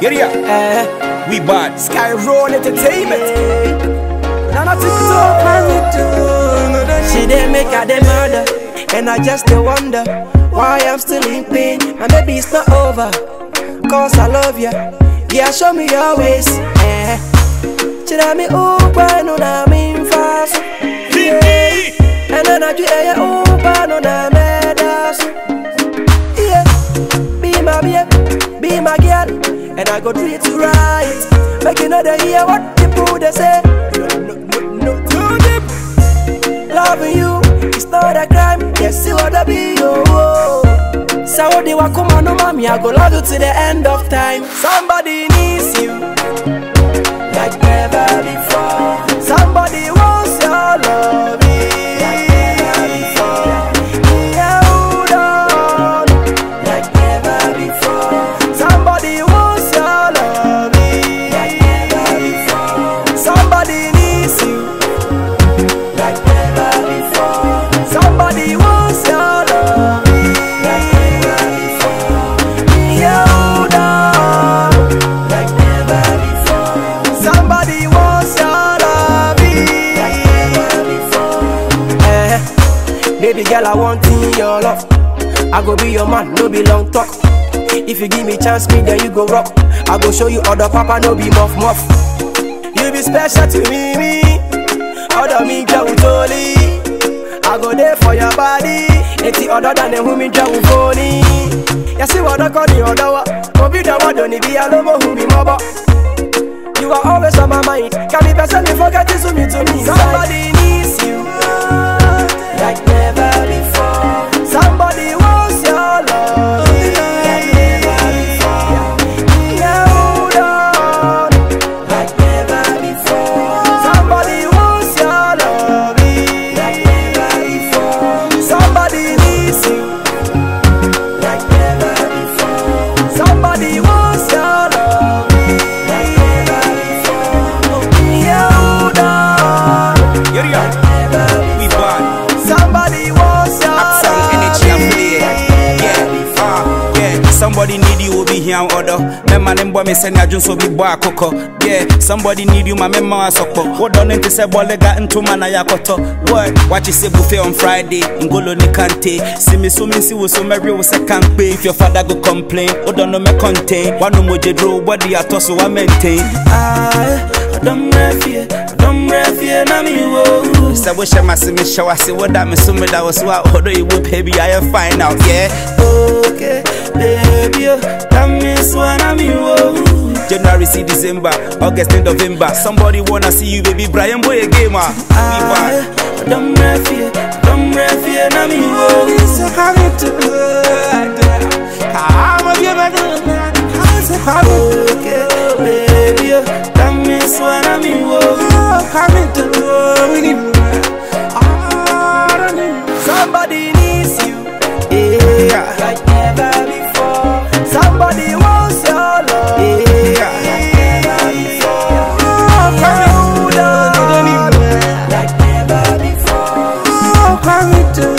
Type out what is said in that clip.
Get it Eh, We bad. Skyroon Entertainment. Nana Tito. She didn't make her the murder, and I just dey wonder why I'm still in pain. And maybe it's not over, cause I love ya. Yeah, show me your ways. Eh. Chira mi upa no na mi fast. Yeah. And then I do eh upa no na me das. Yeah. Be my babe, be my girl, and I go treat you right. Make you know they hear what people they say. No, no, no, no, too deep. Loving you is not a crime. Yes, you wanna be oh. oh. Saudi wakuma no mami, I go love you to the end of time. Baby girl, I want in your love. I go be your man, no be long talk. If you give me chance, me then you go rock. I go show you other papa, no be muff muff. You be special to me, me. Other me jawu toli. I go there for your body. Eti other than the women jawu phony. You see what I call the other one. Wa doni bi alomo hu mi mobo. You are always on my mind. Can be person me forget this to me to me. Somebody you, on order. Memma nem boy me send ya so be boy akoko. Yeah, somebody need you, my memma asoko. What done into say bolega into mana yakoto. What? Watch you say buffet on Friday. Ngolo ni kante. See me so me see wo so merry wo se can't pay. If your father go complain, oh don't know me contain. One no moje draw body ato so I maintain. I don't refuse, don't refuse, na mi wo. Sɛ wohyɛ ma se mehyɛ w ase woda me so meda wo so a ɔdɔ yi wo pɛ bi ayɛ fine out yeah Okay, baby, oh, that means when I'm you. January see December August and November somebody wanna see you baby Brian boy a gamer I bad don't hurry to